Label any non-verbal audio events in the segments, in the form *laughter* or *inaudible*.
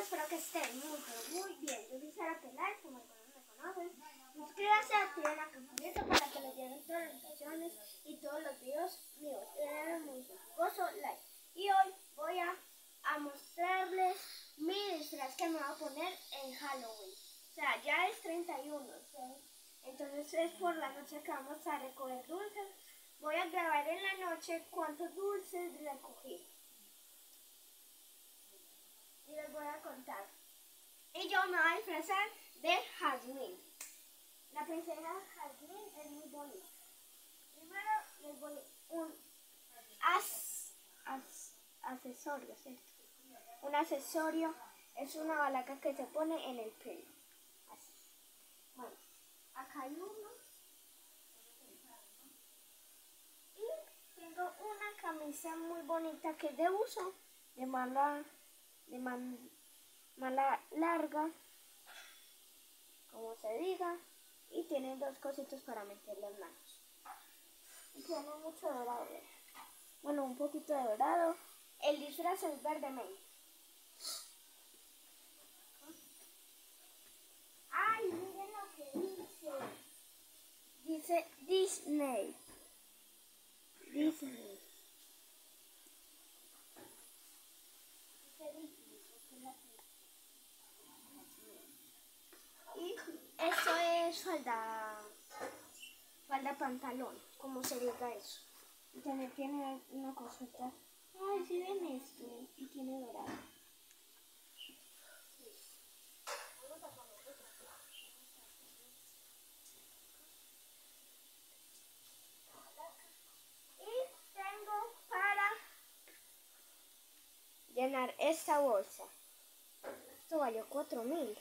espero que estén muy, pero muy bien. Yo soy Sara Pelar, como algunos me conocen. Suscríbanse, activen la campanita para que les lleguen todas las notificaciones y todos los videos míos. Denle mucho gozo, like. Y hoy voy a, a mostrarles mi disfraz que me voy a poner en Halloween. O sea, ya es 31, ¿sí? entonces es por la noche que vamos a recoger dulces. Voy a grabar en la noche cuántos dulces recogí. Y les voy a contar. Y yo me voy a disfrazar de Jasmine. La princesa Jasmine es muy bonita. Primero les voy un as, as, accesorio, ¿cierto? Un accesorio es una balaca que se pone en el pelo. Así. Bueno, acá hay uno. Y tengo una camisa muy bonita que es de uso, de mala, de mala larga, como se diga, y tiene dos cositos para meter las manos. Y tiene mucho dorado. Bueno, un poquito de dorado. El disfraz es verde menta. Ay, miren lo que dice. Dice Disney, porque es la Y eso es falda, falda pantalón, como se diga eso. Y también tiene una cosita. Ay, si ven esto. Y tiene dorado. Y tengo para llenar esta bolsa. Esto valió cuatro mil.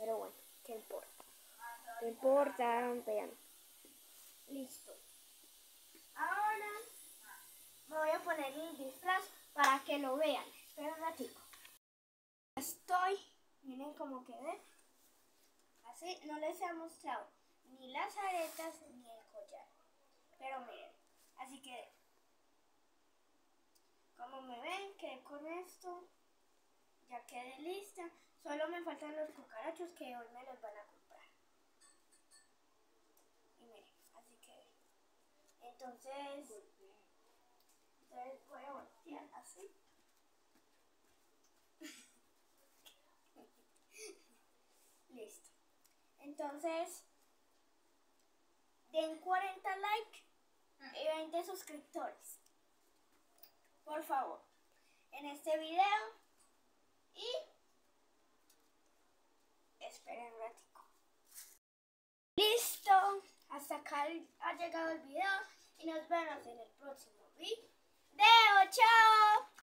Pero bueno, ¿qué importa? ¿Qué importa? Vean. Listo. Ahora me voy a poner el disfraz para que lo vean. Espera un ratito. Estoy, miren cómo quedé. Así no les he mostrado ni las aretas ni el collar. Pero miren, así que como me ven, quedé con esto. Ya quedé lista. Solo me faltan los cucarachos que hoy me los van a comprar. Y miren, así que. Entonces. Entonces voy a voltear así. *laughs* Listo. Entonces. Den 40 likes y 20 suscriptores. Por favor. En este video. Y Listo. Hasta acá ha llegado el video y nos vemos en el próximo video. ¡Chao!